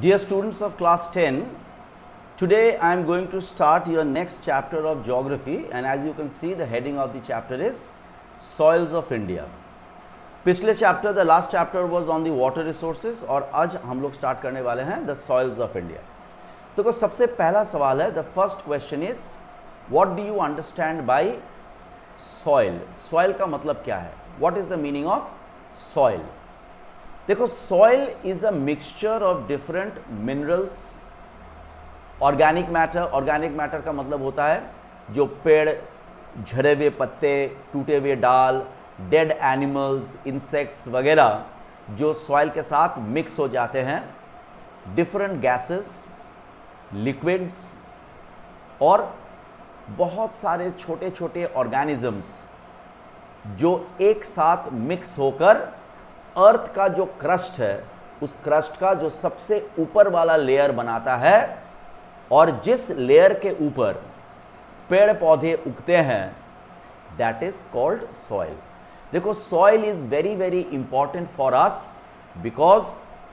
Dear students of class 10, today I am going to start your next chapter of geography and as you can see the heading of the chapter is Soils of India. पिछले chapter the last chapter was on the water resources और आज हम लोग start करने वाले हैं the soils of India तो सबसे पहला सवाल है the first question is what do you understand by soil soil का मतलब क्या है? What is the meaning of soil देखो soil is a mixture of different minerals organic matter organic matter का मतलब होता है जो पेड़ झड़े हुए पत्ते, टूटे हुए डाल डेड एनिमल्स इंसेक्ट्स वगैरह जो सॉइल के साथ मिक्स हो जाते हैं। डिफरेंट गैसेस लिक्विड्स और बहुत सारे छोटे छोटे ऑर्गेनिजम्स जो एक साथ मिक्स होकर अर्थ का जो क्रस्ट है, उस क्रस्ट का जो सबसे ऊपर वाला लेयर बनाता है, और जिस लेयर के ऊपर पेड़ पौधे उगते हैं दैट इज़ कॉल्ड सॉइल देखो soil is very very important for us because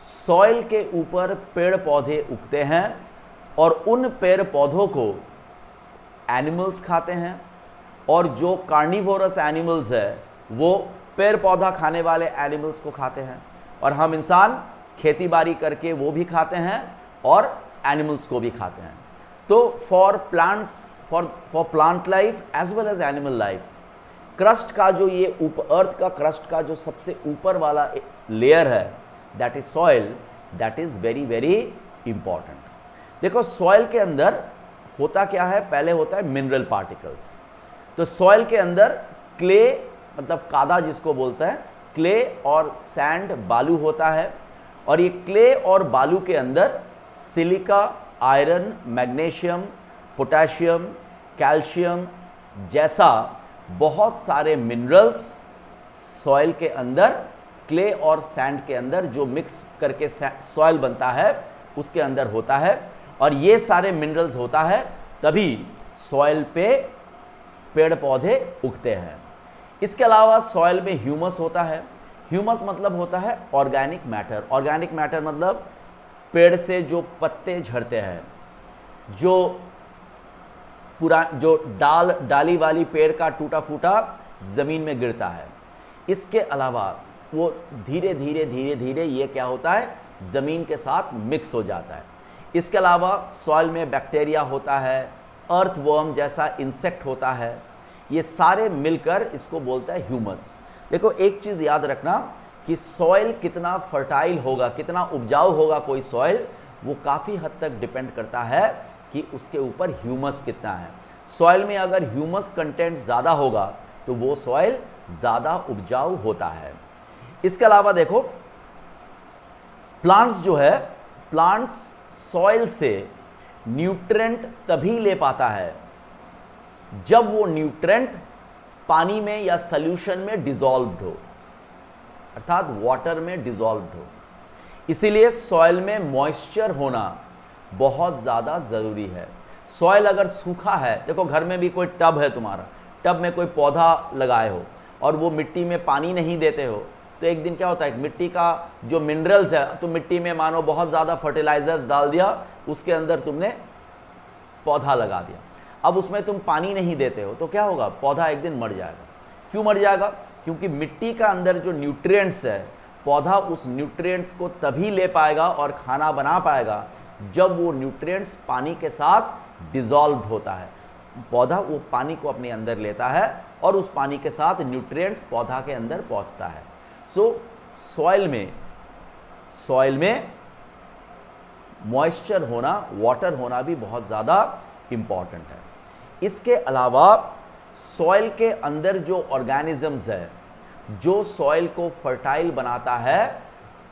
soil के ऊपर पेड़ पौधे उगते हैं, और उन पेड़ पौधों को एनिमल्स खाते हैं, और जो कार्निवोरस एनिमल्स है, वो पेड़ पौधा खाने वाले एनिमल्स को खाते हैं और हम इंसान खेती बाड़ी करके वो भी खाते हैं और एनिमल्स को भी खाते हैं। तो for plants for for plant life as well as animal life crust का जो ये उप अर्थ का क्रस्ट का जो सबसे ऊपर वाला लेयर है that is soil that is very very important देखो सॉइल के अंदर होता क्या है? पहले होता है मिनरल पार्टिकल्स तो सॉइल के अंदर क्ले मतलब कादा जिसको बोलते हैं, क्ले और सैंड बालू होता है। और ये क्ले और बालू के अंदर silica, iron, magnesium, potassium, calcium जैसा बहुत सारे मिनरल्स सॉइल के अंदर, क्ले और सैंड के अंदर जो मिक्स करके सॉइल बनता है, उसके अंदर होता है। और ये सारे मिनरल्स होता है, तभी सॉइल पे पेड़ पौधे उगते हैं। इसके अलावा सॉयल में ह्यूमस होता है। ह्यूमस मतलब होता है ऑर्गेनिक मैटर ऑर्गेनिक मैटर मतलब पेड़ से जो पत्ते झड़ते हैं, जो पूरा, जो डाल, डाली वाली पेड़ का टूटा फूटा ज़मीन में गिरता है। इसके अलावा वो धीरे धीरे धीरे धीरे ये क्या होता है? ज़मीन के साथ मिक्स हो जाता है। इसके अलावा सॉइल में बैक्टीरिया होता है अर्थ वर्म जैसा इंसेक्ट होता है। ये सारे मिलकर इसको बोलता है ह्यूमस देखो, एक चीज़ याद रखना कि सॉइल कितना फर्टाइल होगा, कितना उपजाऊ होगा कोई सॉइल वो काफ़ी हद तक डिपेंड करता है कि उसके ऊपर ह्यूमस कितना है. सॉइल में अगर ह्यूमस कंटेंट ज़्यादा होगा तो वो सॉइल ज़्यादा उपजाऊ होता है. इसके अलावा देखो प्लांट्स जो है प्लांट्स सॉइल से न्यूट्रेंट तभी ले पाता है जब वो न्यूट्रेंट पानी में या सॉल्यूशन में डिजॉल्व्ड हो, अर्थात वाटर में डिजॉल्व्ड हो, इसीलिए सॉयल में मॉइस्चर होना बहुत ज़्यादा ज़रूरी है। सॉइल अगर सूखा है, देखो घर में भी कोई टब है तुम्हारा, टब में कोई पौधा लगाए हो और वो मिट्टी में पानी नहीं देते हो तो एक दिन क्या होता है मिट्टी का जो मिनरल्स है तो मिट्टी में मानो बहुत ज़्यादा फर्टिलाइजर्स डाल दिया, उसके अंदर तुमने पौधा लगा दिया। अब उसमें तुम पानी नहीं देते हो तो क्या होगा? पौधा एक दिन मर जाएगा। क्यों मर जाएगा? क्योंकि मिट्टी का अंदर जो न्यूट्रिएंट्स है पौधा उस न्यूट्रिएंट्स को तभी ले पाएगा और खाना बना पाएगा जब वो न्यूट्रिएंट्स पानी के साथ डिजॉल्व होता है। पौधा वो पानी को अपने अंदर लेता है और उस पानी के साथ न्यूट्रिएंट्स पौधा के अंदर पहुँचता है। सो so, सॉइल में सॉइल में मॉइस्चर होना वाटर होना भी बहुत ज़्यादा इंपॉर्टेंट है। इसके अलावा सॉइल के अंदर जो ऑर्गेनिजम्स है, जो सॉइल को फर्टाइल बनाता है,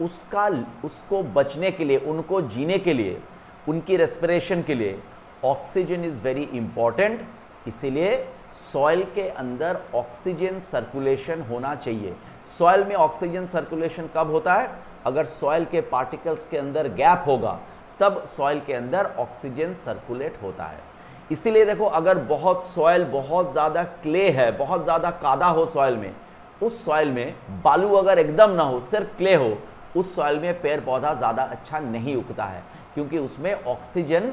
उसका, उसको बचने के लिए, उनको जीने के लिए, उनकी रेस्पिरेशन के लिए ऑक्सीजन इज़ वेरी इंपॉर्टेंट इसीलिए सॉइल के अंदर ऑक्सीजन सर्कुलेशन होना चाहिए। सॉइल में ऑक्सीजन सर्कुलेशन कब होता है? अगर सॉइल के पार्टिकल्स के अंदर गैप होगा, तब सॉइल के अंदर ऑक्सीजन सर्कुलेट होता है। इसीलिए देखो, अगर बहुत सॉयल बहुत ज़्यादा क्ले है, बहुत ज़्यादा कादा हो सॉयल में, उस सॉयल में बालू अगर एकदम ना हो, सिर्फ़ क्ले हो, उस सॉइल में पेड़ पौधा ज़्यादा अच्छा नहीं उगता है, क्योंकि उसमें ऑक्सीजन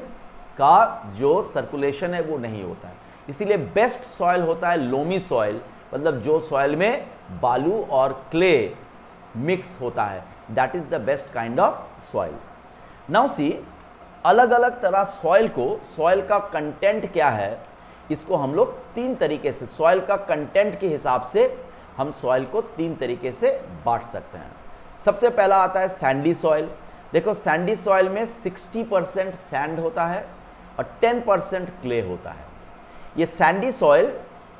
का जो सर्कुलेशन है वो नहीं होता है। इसीलिए बेस्ट सॉयल होता है लोमी सॉयल मतलब जो सॉयल में बालू और क्ले मिक्स होता है। That is the best kind of soil now see अलग अलग तरह सॉइल को सॉइल का कंटेंट क्या है, इसको हम लोग तीन तरीके से सॉइल का कंटेंट के हिसाब से हम सॉइल को तीन तरीके से बांट सकते हैं। सबसे पहला आता है सैंडी सॉइल देखो सैंडी सॉइल में 60 परसेंट सैंड होता है और 10 परसेंट क्ले होता है। ये सैंडी सॉइल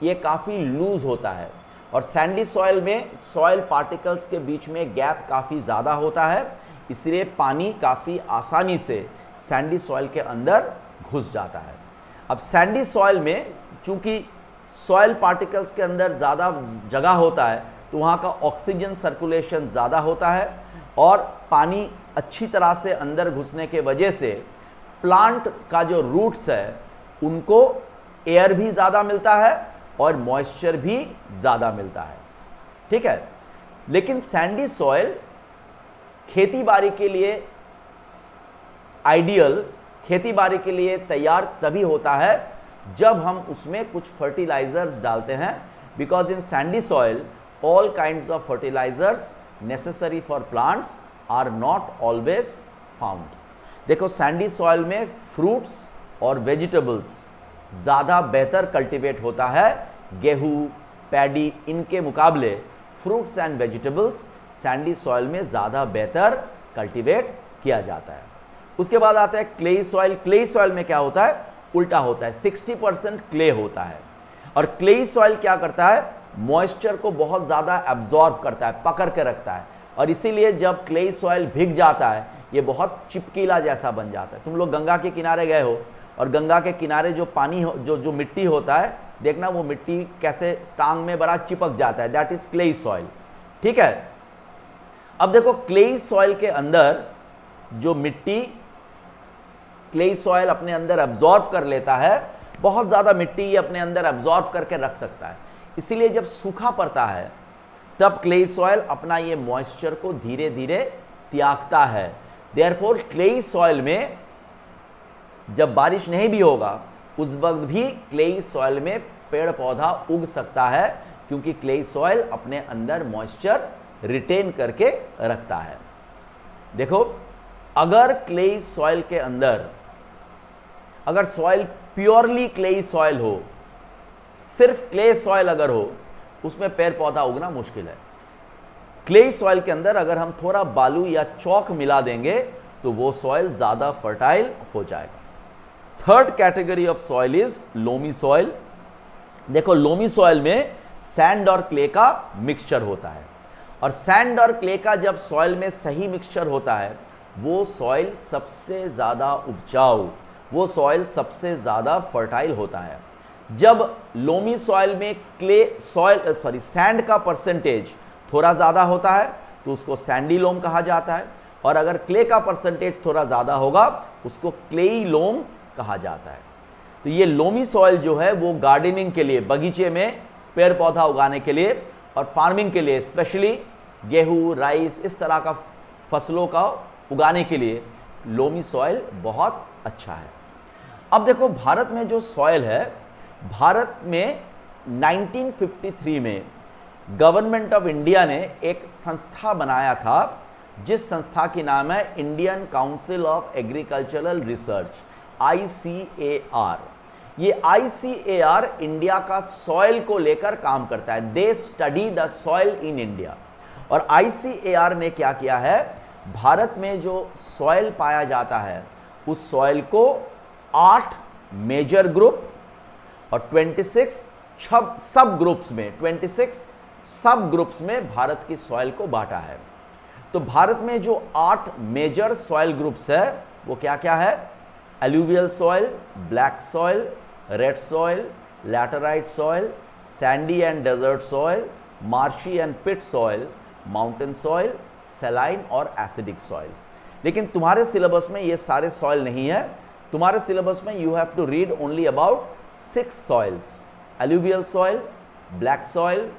ये काफ़ी लूज होता है और सैंडी सॉइल में सॉइल पार्टिकल्स के बीच में गैप काफ़ी ज़्यादा होता है, इसलिए पानी काफ़ी आसानी से सैंडी सॉइल के अंदर घुस जाता है। अब सैंडी सॉइल में चूँकि सॉइल पार्टिकल्स के अंदर ज़्यादा जगह होता है तो वहाँ का ऑक्सीजन सर्कुलेशन ज़्यादा होता है और पानी अच्छी तरह से अंदर घुसने के वजह से प्लांट का जो रूट्स है, उनको एयर भी ज़्यादा मिलता है और मॉइस्चर भी ज़्यादा मिलता है। ठीक है? लेकिन सैंडी सॉइल खेती बाड़ी के लिए आइडियल खेती बाड़ी के लिए तैयार तभी होता है जब हम उसमें कुछ फर्टिलाइजर्स डालते हैं because in sandy soil all kind of fertilisers necessary for plants are not always found देखो सैंडी सॉइल में फ्रूट्स और वेजिटेबल्स ज़्यादा बेहतर कल्टीवेट होता है। गेहूँ पैडी इनके मुकाबले fruits and vegetables sandy soil में ज़्यादा बेहतर कल्टीवेट किया जाता है। उसके बाद आता है क्ले सॉइल क्ले सॉइल में क्या होता है? उल्टा होता है. 60 परसेंट क्ले होता है. और क्ले सॉइल क्या करता है? मॉइस्चर को बहुत ज़्यादा एब्जॉर्ब करता है, पकड़ के रखता है. और इसीलिए जब क्ले सॉइल भिग जाता है, ये बहुत चिपकीला जैसा बन जाता है. तुम लोग गंगा के किनारे गए हो और गंगा के किनारे जो पानी हो, जो जो मिट्टी होता है, देखना वो मिट्टी कैसे टांग में बड़ा चिपक जाता है. दैट इज़ क्ले सॉइल ठीक है? अब देखो क्ले सॉइल के अंदर जो मिट्टी क्ले सॉयल अपने अंदर एब्जॉर्ब कर लेता है, बहुत ज़्यादा मिट्टी ये अपने अंदर एब्जॉर्ब करके रख सकता है। इसीलिए जब सूखा पड़ता है, तब क्ले सॉयल अपना ये मॉइस्चर को धीरे धीरे त्यागता है। देयरफॉर क्ले सॉयल में जब बारिश नहीं भी होगा, उस वक्त भी क्लेई सॉयल में पेड़ पौधा उग सकता है, क्योंकि क्लेई सॉयल अपने अंदर मॉइस्चर रिटेन करके रखता है। देखो, अगर क्लेई सॉयल के अंदर अगर सॉइल प्योरली क्लेई सॉइल हो, सिर्फ़ क्ले सॉइल अगर हो, उसमें पेड़ पौधा उगना मुश्किल है। क्ले सॉइल के अंदर अगर हम थोड़ा बालू या चौक मिला देंगे तो वो सॉइल ज़्यादा फर्टाइल हो जाएगा। Third category of soil is loamy soil देखो लोमी सॉइल में सैंड और क्ले का मिक्सचर होता है। और सैंड और क्ले का जब सॉइल में सही मिक्सचर होता है, वो सॉइल सबसे ज़्यादा उपजाऊ वो सॉइल सबसे ज़्यादा फर्टाइल होता है। जब लोमी सॉइल में क्ले सॉइल सॉरी सैंड का परसेंटेज थोड़ा ज़्यादा होता है तो उसको सैंडी लोम कहा जाता है। और अगर क्ले का परसेंटेज थोड़ा ज़्यादा होगा, उसको क्लेई लोम कहा जाता है। तो ये लोमी सॉइल जो है, वो गार्डनिंग के लिए, बगीचे में पेड़ पौधा उगाने के लिए और फ़ार्मिंग के लिए स्पेशली गेहूँ राइस इस तरह का फ़सलों का उगाने के लिए लोमी सॉइल बहुत अच्छा है। अब देखो, भारत में जो सॉयल है, भारत में 1953 में गवर्नमेंट ऑफ़ इंडिया ने एक संस्था बनाया था, जिस संस्था की नाम है Indian Council of Agricultural Research ICAR ये आईसीएआर इंडिया का सॉयल को लेकर काम करता है। They study the soil in India और आईसीएआर ने क्या किया है? भारत में जो सॉयल पाया जाता है, उस सॉइल को आठ मेजर ग्रुप और 26 सिक्स सब ग्रुप्स में 26 सब ग्रुप्स में भारत की सॉइल को बांटा है। तो भारत में जो आठ मेजर सॉइल ग्रुप्स है, वो क्या क्या है? Alluvial soil black soil red soil laterite soil sandy and desert soil marshy and peat soil mountain soil saline और एसिडिक सॉइल लेकिन तुम्हारे सिलेबस में ये सारे सॉइल नहीं है तुम्हारे सिलेबस में you have to read only about six soils alluvial soil black soil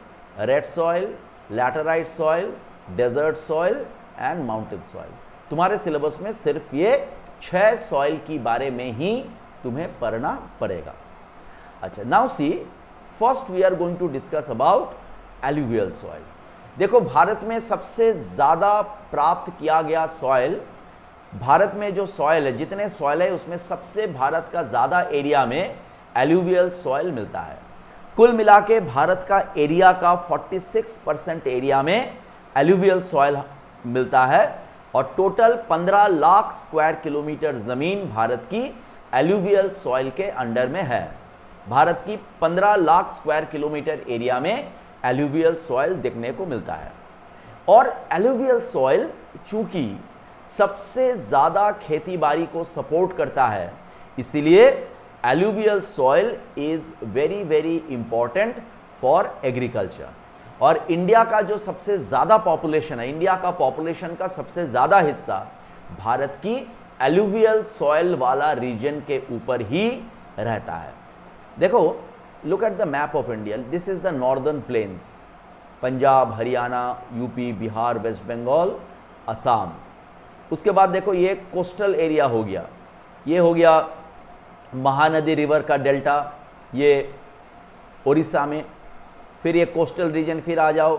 red soil laterite soil desert soil and mountain soil तुम्हारे सिलेबस में सिर्फ़ ये छह सॉइल की बारे में ही तुम्हें पढ़ना पड़ेगा। अच्छा now see first we are going to discuss about alluvial soil देखो, भारत में सबसे ज़्यादा प्राप्त किया गया सॉइल भारत में जो सॉयल है, जितने सॉयल है, उसमें सबसे भारत का ज़्यादा एरिया में एल्यूवियल सॉयल मिलता है। कुल मिला के भारत का एरिया का 46 परसेंट एरिया में एल्यूवियल सॉयल मिलता है और टोटल 15 लाख स्क्वायर किलोमीटर ज़मीन भारत की एल्यूवियल सॉइल के अंडर में है। भारत की 15 लाख स्क्वायर किलोमीटर एरिया में एल्यूवियल सॉयल देखने को मिलता है। और एल्यूवियल सॉइल चूँकि सबसे ज़्यादा खेती बाड़ी को सपोर्ट करता है। इसीलिए alluvial soil is very very important for agriculture और इंडिया का जो सबसे ज़्यादा पॉपुलेशन है, इंडिया का पॉपुलेशन का सबसे ज़्यादा हिस्सा भारत की एल्यूवियल सॉइल वाला रीजन के ऊपर ही रहता है। देखो look at the map of India this is the northern plains Punjab, Haryana UP Bihar West Bengal Assam उसके बाद देखो ये कोस्टल एरिया हो गया। ये हो गया महानदी रिवर का डेल्टा, ये उड़ीसा में। फिर ये कोस्टल रीजन, फिर आ जाओ,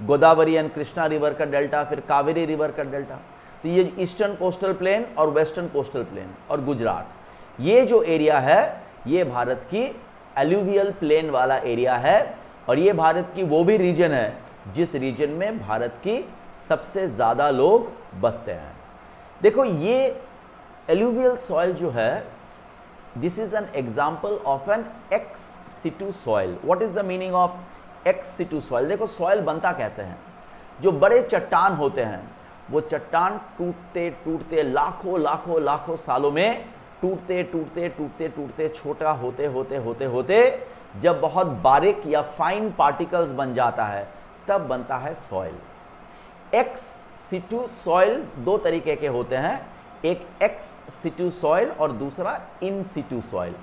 गोदावरी एंड कृष्णा रिवर का डेल्टा, फिर कावेरी रिवर का डेल्टा। तो ये ईस्टर्न कोस्टल प्लेन और वेस्टर्न कोस्टल प्लेन और गुजरात। ये जो एरिया है, ये भारत की एल्यूवियल प्लेन वाला एरिया है और ये भारत की वो भी रीजन है जिस रीजन में भारत की सबसे ज़्यादा लोग बसते हैं। देखो, ये एल्यूवियल सॉइल जो है this is an example of an ex situ soil what is the meaning of ex situ soil देखो सॉइल बनता कैसे हैं? जो बड़े चट्टान होते हैं, वो चट्टान टूटते टूटते, लाखों लाखों लाखों सालों में टूटते टूटते टूटते टूटते, छोटा होते होते होते होते जब बहुत बारीक या फाइन पार्टिकल्स बन जाता है, तब बनता है सॉइल एक्स सिटू सॉइल दो तरीके के होते हैं। एक एक्स सिटू सॉइल और दूसरा इन situ soil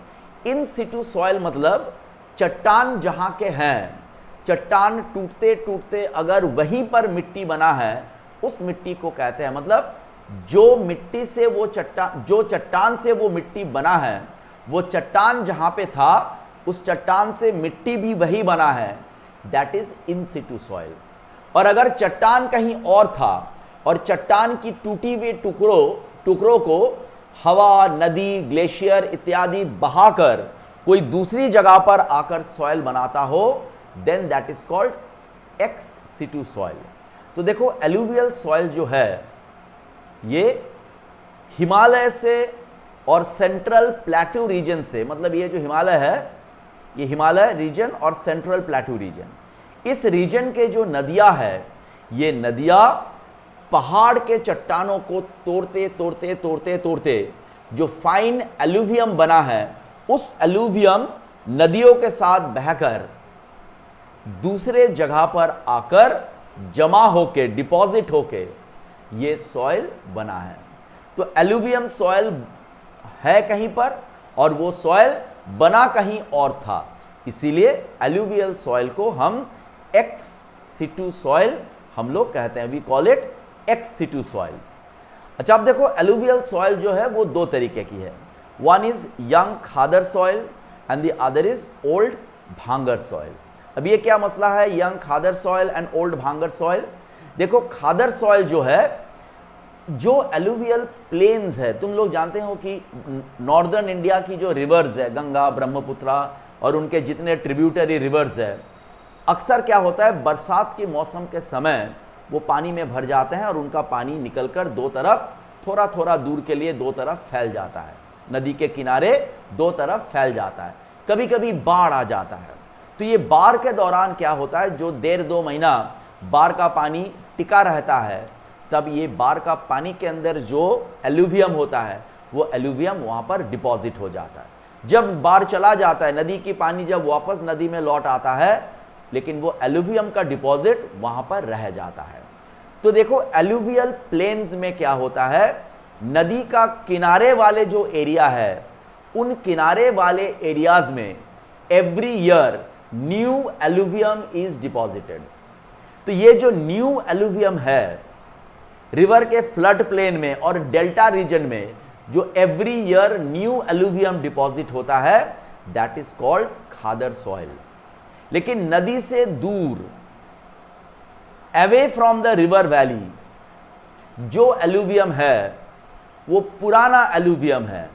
in situ soil मतलब चट्टान जहाँ के हैं। चट्टान टूटते टूटते अगर वहीं पर मिट्टी बना है, उस मिट्टी को कहते हैं। मतलब जो मिट्टी से वो चट्टान जो चट्टान से वो मिट्टी बना है, वो चट्टान जहाँ पे था, उस चट्टान से मिट्टी भी वही बना है। That is in situ soil और अगर चट्टान कहीं और था और चट्टान की टूटी हुई टुकड़ों टुकड़ों को हवा, नदी, ग्लेशियर इत्यादि बहाकर कोई दूसरी जगह पर आकर सॉयल बनाता हो then that is called ex situ soil तो देखो एल्यूवियल सॉयल जो है, ये हिमालय से और सेंट्रल प्लेट्यू रीजन से मतलब ये जो हिमालय है, ये हिमालय रीजन और सेंट्रल प्लेट्यू रीजन इस रीजन के जो नदियाँ है, ये नदियाँ पहाड़ के चट्टानों को तोड़ते तोड़ते तोड़ते तोड़ते जो फाइन एल्यूवियम बना है, उस एल्यूवियम नदियों के साथ बहकर दूसरे जगह पर आकर जमा होके डिपॉजिट होके ये सॉइल बना है। तो एल्यूवियम सॉइल है कहीं पर और वो सॉइल बना कहीं और था। इसीलिए एल्यूवियल सॉइल को हम एक्स सिटू सॉइल हम लोग कहते हैं we call it ex situ soil अच्छा आप देखो एलुवियल सॉइल जो है, वो दो तरीके की है। One is young khadar soil and the other is old bhangar soil अब ये क्या मसला है? Young khadar soil and old bhangar soil देखो खादर सॉइल जो है, जो एलुवियल प्लेन्स है, तुम लोग जानते हो कि नॉर्दर्न इंडिया की जो रिवर्स है, गंगा, ब्रह्मपुत्रा और उनके जितने ट्रिब्यूटरी रिवर्स है अक्सर क्या होता है, बरसात के मौसम के समय वो पानी में भर जाते हैं और उनका पानी निकलकर दो तरफ़ थोड़ा थोड़ा दूर के लिए दो तरफ़ फैल जाता है। नदी के किनारे दो तरफ़ फैल जाता है। कभी कभी बाढ़ आ जाता है। तो ये बाढ़ के दौरान क्या होता है, जो डेढ़ दो महीना बाढ़ का पानी टिका रहता है, तब ये बाढ़ का पानी के अंदर जो एल्यूवियम होता है, वो एल्यूवियम वहाँ पर डिपॉजिट हो जाता है। जब बाढ़ चला जाता है, नदी की पानी जब वापस नदी में लौट आता है लेकिन वो एल्यूवियम का डिपॉजिट वहाँ पर रह जाता है। तो देखो एल्यूवियल प्लेन्स में क्या होता है? नदी का किनारे वाले जो एरिया है, उन किनारे वाले एरियाज़ में every year new alluvium is deposited तो ये जो न्यू एल्यूवियम है रिवर के फ्लड प्लेन में और डेल्टा रीजन में जो every year new alluvium deposit होता है that is called khadar soil लेकिन नदी से दूर away from the river valley जो एलुवियम है, वो पुराना एलुवियम है।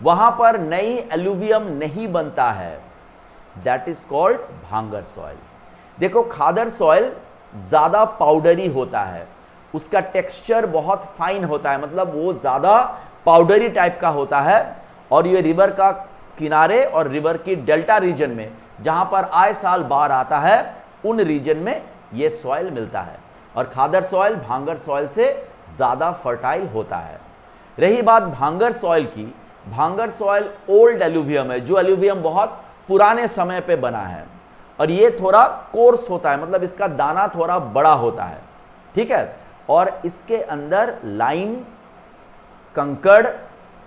वहाँ पर नई एलुवियम नहीं बनता है। That is called bhangar soil देखो खादर सॉइल ज़्यादा पाउडरी होता है। उसका टेक्सचर बहुत फाइन होता है। मतलब वो ज़्यादा पाउडरी टाइप का होता है। और ये रिवर का किनारे और रिवर की डेल्टा रीजन में जहाँ पर आए साल बाढ़ आता है, उन रीजन में ये सॉइल मिलता है। और खादर सॉइल भांगर सॉइल से ज़्यादा फर्टाइल होता है। रही बात भांगर सॉइल की, भांगर सॉइल ओल्ड एल्यूवियम है, जो एल्यूवियम बहुत पुराने समय पे बना है। और ये थोड़ा कोर्स होता है मतलब इसका दाना थोड़ा बड़ा होता है। ठीक है? और इसके अंदर लाइन कंकड़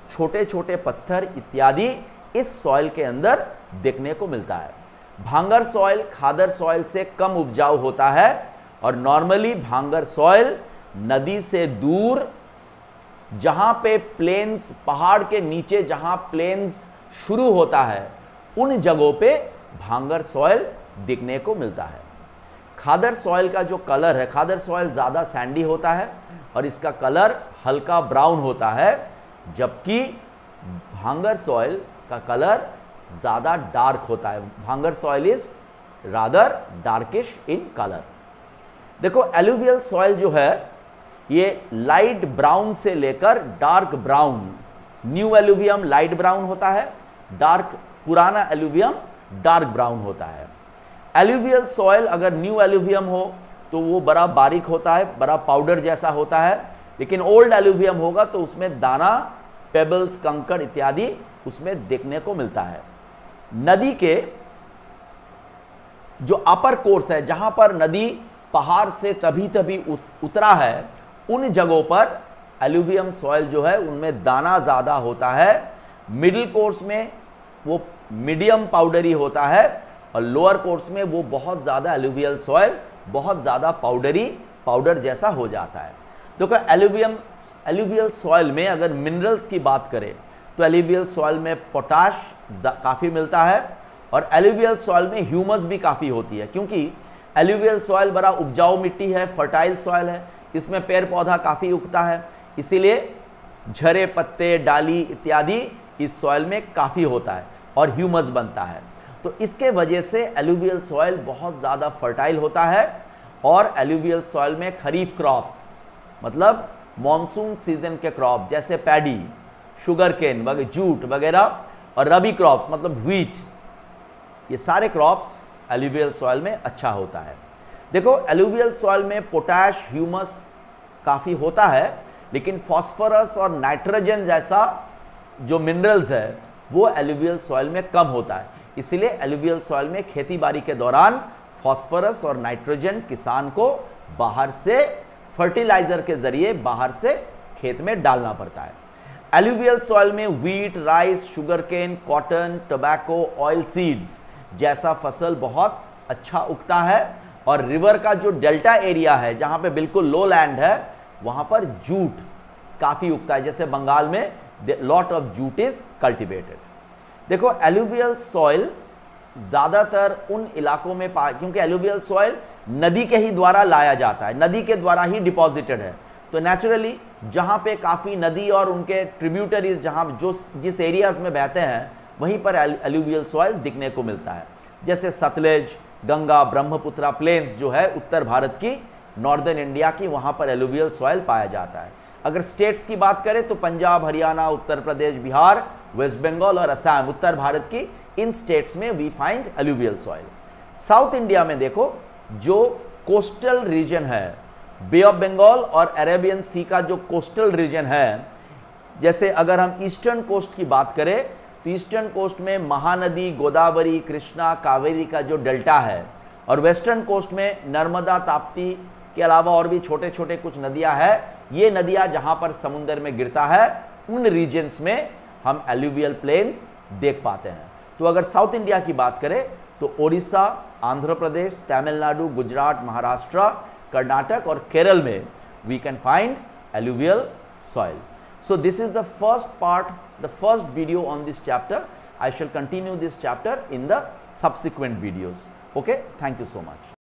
छोटे छोटे पत्थर इत्यादि इस सॉइल के अंदर देखने को मिलता है। भांगर सॉइल खादर सॉइल से कम उपजाऊ होता है और नॉर्मली भांगर सॉइल नदी से दूर, जहाँ पे प्लेन्स पहाड़ के नीचे जहाँ प्लेन्स शुरू होता है, उन जगहों पे भांगर सॉइल दिखने को मिलता है। खादर सॉइल का जो कलर है, खादर सॉइल ज़्यादा सैंडी होता है और इसका कलर हल्का ब्राउन होता है, जबकि भांगर सॉइल का कलर ज़्यादा डार्क होता है। Bhangar soil is rather darkish in colour देखो एलुवियल सॉइल जो है, ये लाइट ब्राउन से लेकर dark brown new alluvium light brown होता है डार्क पुराना एलुवियम डार्क ब्राउन होता है। एल्यूवियल सॉयल अगर न्यू एल्यूवियम हो तो वो बड़ा बारीक होता है, बड़ा पाउडर जैसा होता है, लेकिन ओल्ड एल्यूवियम होगा तो उसमें दाना पेबल्स कंकड़ इत्यादि उसमें देखने को मिलता है। नदी के जो अपर कोर्स है, जहाँ पर नदी पहाड़ से तभी तभी उतरा है, उन जगहों पर एल्यूवियम सॉइल जो है, उनमें दाना ज़्यादा होता है। मिडिल कोर्स में वो मीडियम पाउडरी होता है और लोअर कोर्स में वो बहुत ज़्यादा एलुवियल सॉयल बहुत ज़्यादा पाउडरी पाउडर जैसा हो जाता है। देखो एलुवियम एलुवियल सॉयल में अगर मिनरल्स की बात करें तो एलुवियल सॉयल में पोटाश काफ़ी मिलता है और एलुवियल सॉयल में ह्यूमस भी काफ़ी होती है, क्योंकि एलुवियल सॉयल बड़ा उपजाऊ मिट्टी है, फर्टाइल सॉयल है, इसमें पेड़ पौधा काफ़ी उगता है, इसीलिए झरे पत्ते, डाली इत्यादि इस सॉयल में काफ़ी होता है और ह्यूमस बनता है। तो इसके वजह से एलुवियल सॉइल बहुत ज़्यादा फर्टाइल होता है और एलुवियल सॉइल में खरीफ क्रॉप्स मतलब मॉनसून सीज़न के क्रॉप जैसे पैडी शुगर केन वगैरह जूट वगैरह और रबी क्रॉप्स मतलब व्हीट ये सारे क्रॉप्स एलुवियल सॉइल में अच्छा होता है। देखो एलुवियल सॉइल में पोटैश ह्यूमस काफ़ी होता है, लेकिन फॉस्फोरस और नाइट्रोजन जैसा जो मिनरल्स है, वो एलुवियल सॉइल में कम होता है। इसलिए एलुवियल सॉइल में खेती के दौरान फॉस्फोरस और नाइट्रोजन किसान को बाहर से फर्टिलाइज़र के ज़रिए बाहर से खेत में डालना पड़ता है। एलुवियल सॉइल में wheat rice sugar cane cotton tobacco oil seeds जैसा फ़सल बहुत अच्छा उगता है और रिवर का जो डेल्टा एरिया है, जहाँ पे बिल्कुल लो लैंड है, वहाँ पर जूट काफ़ी उगता है, जैसे बंगाल में lot of jute is cultivated देखो एलुवियल सॉइल ज़्यादातर उन इलाकों में पा, क्योंकि एलुवियल सॉइल नदी के ही द्वारा लाया जाता है, नदी के द्वारा ही डिपॉजिटेड है। तो नेचुरली जहाँ पे काफ़ी नदी और उनके ट्रिब्यूटरीज जहाँ जो जिस एरियाज़ में बहते हैं, वहीं पर एलुवियल सॉइल दिखने को मिलता है। जैसे सतलेज, गंगा, ब्रह्मपुत्रा प्लेन्स जो है, उत्तर भारत की नॉर्दर्न इंडिया की, वहाँ पर एलुवियल सॉइल पाया जाता है। अगर स्टेट्स की बात करें तो पंजाब, हरियाणा, उत्तर प्रदेश, बिहार वेस्ट बंगाल और असम उत्तर भारत की, इन स्टेट्स में we find alluvial soil south India में देखो, जो कोस्टल रीजन है बे ऑफ़ बंगाल और अरेबियन सी का जो कोस्टल रीजन है, जैसे अगर हम ईस्टर्न कोस्ट की बात करें तो ईस्टर्न कोस्ट में महानदी, गोदावरी, कृष्णा, कावेरी का जो डेल्टा है, और वेस्टर्न कोस्ट में नर्मदा, ताप्ती के अलावा और भी छोटे छोटे कुछ नदियाँ हैं, ये नदियाँ जहाँ पर समुद्र में गिरता है, उन रीजन्स में हम एल्यूवियल प्लेन्स देख पाते हैं। तो अगर साउथ इंडिया की बात करें तो Odisha, Andhra Pradesh, Tamil Nadu, Gujarat, Maharashtra Karnataka or Kerala mein, we can find alluvial soil. So this is the first part, the first video on this chapter. I shall continue this chapter in the subsequent videos. Okay, thank you so much.